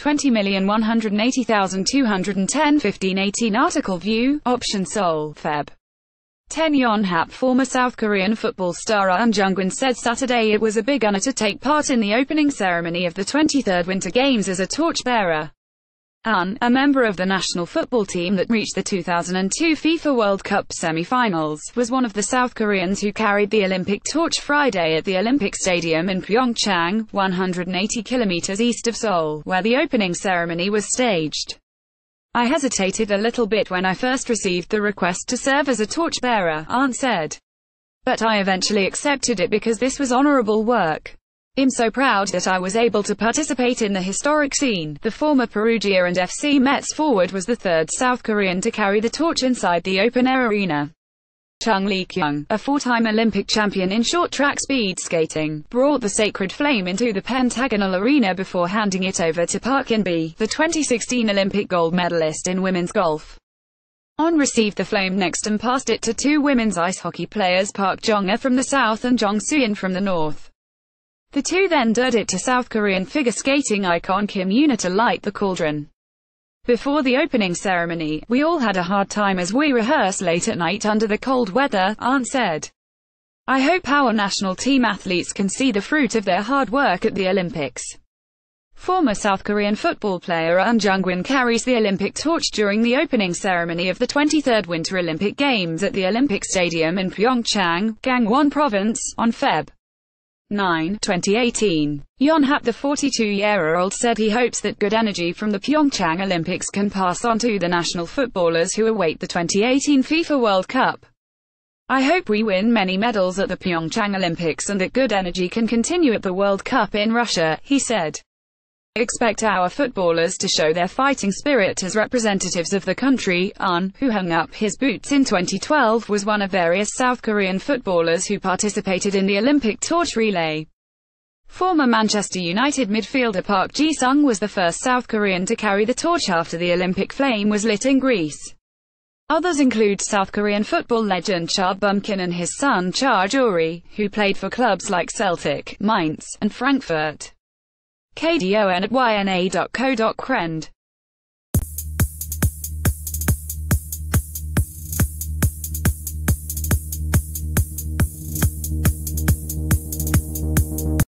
20,180,210 1518 Article View, Option Seoul, Feb. 10 Yonhap former South Korean football star Ahn Jung-hwan said Saturday it was a big honor to take part in the opening ceremony of the 23rd Winter Games as a torchbearer. Ahn, a member of the national football team that reached the 2002 FIFA World Cup semi-finals, was one of the South Koreans who carried the Olympic torch Friday at the Olympic Stadium in Pyeongchang, 180 kilometers east of Seoul, where the opening ceremony was staged. I hesitated a little bit when I first received the request to serve as a torchbearer, Ahn said. But I eventually accepted it because this was honorable work. I'm so proud that I was able to participate in the historic scene. The former Perugia and FC Metz forward was the third South Korean to carry the torch inside the open-air arena. Chun Lee-kyung, a four-time Olympic champion in short-track speed skating, brought the sacred flame into the Pentagonal Arena before handing it over to Park In-bee, the 2016 Olympic gold medalist in women's golf. Ahn received the flame next and passed it to two women's ice hockey players Park Jong-ah from the south and Jong Soo-in from the north. The two then dared it to South Korean figure skating icon Kim Yu-na to light the cauldron. Before the opening ceremony, we all had a hard time as we rehearse late at night under the cold weather, Ahn said. I hope our national team athletes can see the fruit of their hard work at the Olympics. Former South Korean football player Ahn Jung-hwan carries the Olympic torch during the opening ceremony of the 23rd Winter Olympic Games at the Olympic Stadium in Pyeongchang, Gangwon Province, on Feb. 9, 2018. Yonhap the 42-year-old said he hopes that good energy from the Pyeongchang Olympics can pass on to the national footballers who await the 2018 FIFA World Cup. I hope we win many medals at the Pyeongchang Olympics and that good energy can continue at the World Cup in Russia, he said. Expect our footballers to show their fighting spirit as representatives of the country. Ahn, who hung up his boots in 2012, was one of various South Korean footballers who participated in the Olympic torch relay. Former Manchester United midfielder Park Ji-sung was the first South Korean to carry the torch after the Olympic flame was lit in Greece. Others include South Korean football legend Cha Bum-kun and his son Cha Du-ri, who played for clubs like Celtic, Mainz, and Frankfurt. KDON at yna.co.krend